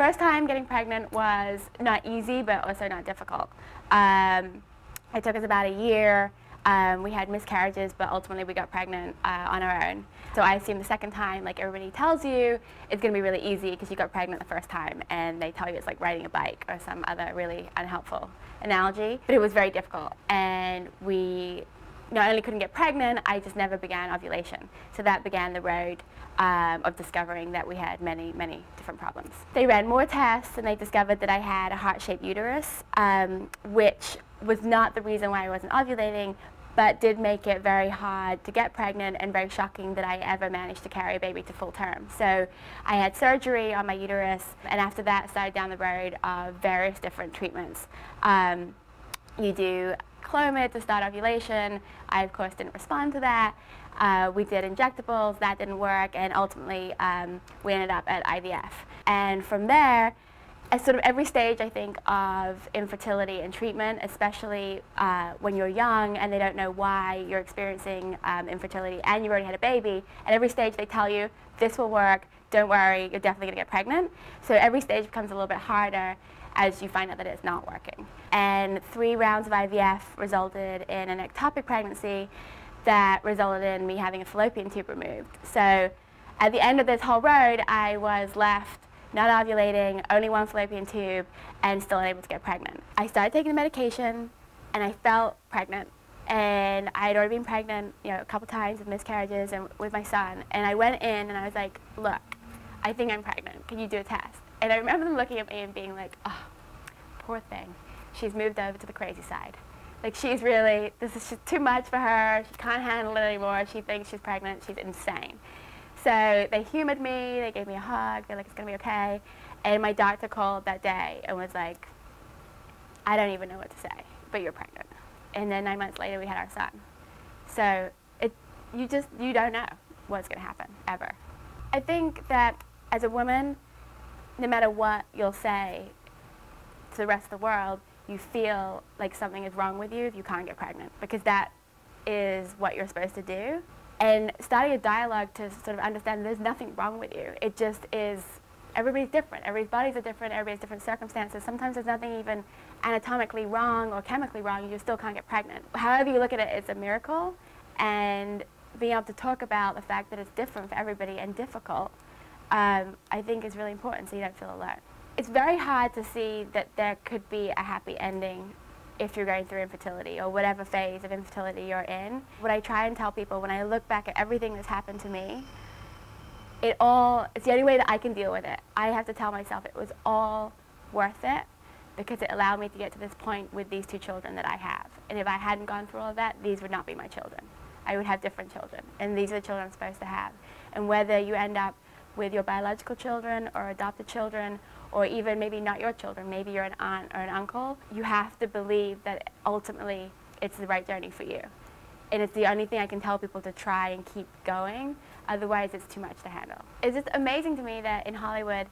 first time getting pregnant was not easy, but also not difficult. Um, it took us about a year. Um, we had miscarriages, but ultimately we got pregnant uh, on our own. So I assume the second time, like everybody tells you, it's going to be really easy because you got pregnant the first time, and they tell you it's like riding a bike or some other really unhelpful analogy. But it was very difficult, and we not only couldn't get pregnant, I just never began ovulation. So that began the road um, of discovering that we had many, many different problems. They ran more tests and they discovered that I had a heart-shaped uterus, um, which was not the reason why I wasn't ovulating, but did make it very hard to get pregnant and very shocking that I ever managed to carry a baby to full term. So I had surgery on my uterus, and after that started down the road of various different treatments. Um, you do Clomid to start ovulation. I, of course, didn't respond to that. Uh, we did injectables, that didn't work, and ultimately um, we ended up at IVF. And from there, at sort of every stage, I think, of infertility and treatment, especially uh, when you're young and they don't know why you're experiencing um, infertility and you've already had a baby, at every stage they tell you, this will work, don't worry, you're definitely going to get pregnant. So every stage becomes a little bit harder as you find out that it's not working. And three rounds of IVF resulted in an ectopic pregnancy that resulted in me having a fallopian tube removed. So at the end of this whole road, I was left not ovulating, only one fallopian tube, and still unable to get pregnant. I started taking the medication, and I felt pregnant. And I had already been pregnant, you know, a couple times with miscarriages and with my son. And I went in and I was like, look, I think I'm pregnant. Can you do a test? And I remember them looking at me and being like, oh, poor thing. She's moved over to the crazy side. Like she's really, this is just too much for her. She can't handle it anymore. She thinks she's pregnant. She's insane. So they humored me, they gave me a hug, they're like, it's gonna be okay. And my doctor called that day and was like, I don't even know what to say, but you're pregnant. And then nine months later, we had our son. So it, you just, you don't know what's gonna happen, ever. I think that as a woman, no matter what you'll say to the rest of the world, you feel like something is wrong with you if you can't get pregnant, because that is what you're supposed to do and starting a dialogue to sort of understand there's nothing wrong with you. It just is, everybody's different. Everybody's are different, everybody's different circumstances. Sometimes there's nothing even anatomically wrong or chemically wrong, you still can't get pregnant. However you look at it, it's a miracle, and being able to talk about the fact that it's different for everybody and difficult, um, I think is really important so you don't feel alone. It's very hard to see that there could be a happy ending if you're going through infertility or whatever phase of infertility you're in. What I try and tell people when I look back at everything that's happened to me, it all, it's the only way that I can deal with it. I have to tell myself it was all worth it because it allowed me to get to this point with these two children that I have. And if I hadn't gone through all of that, these would not be my children. I would have different children. And these are the children I'm supposed to have. And whether you end up with your biological children or adopted children or even maybe not your children, maybe you're an aunt or an uncle, you have to believe that ultimately it's the right journey for you. And it's the only thing I can tell people to try and keep going, otherwise it's too much to handle. It's just amazing to me that in Hollywood,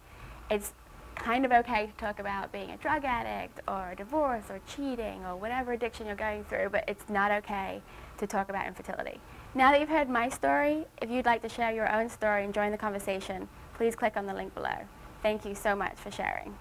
it's kind of okay to talk about being a drug addict or a divorce or cheating or whatever addiction you're going through, but it's not okay to talk about infertility. Now that you've heard my story, if you'd like to share your own story and join the conversation, please click on the link below. Thank you so much for sharing.